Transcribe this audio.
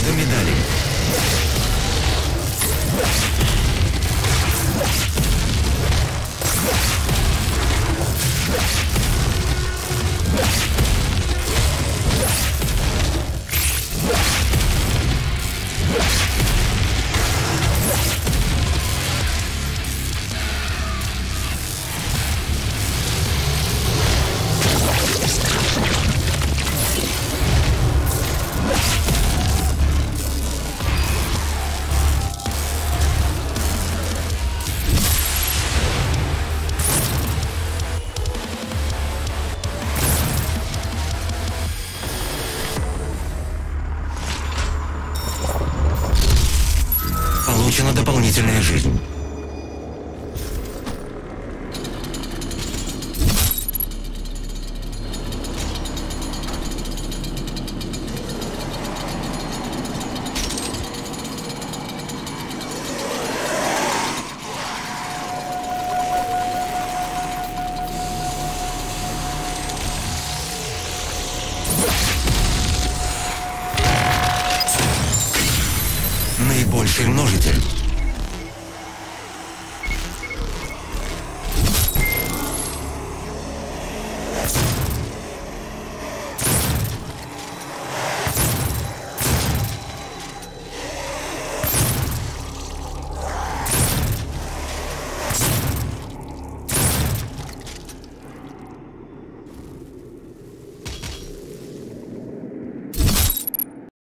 жажда медалей. Получена дополнительная жизнь. Наибольший множитель.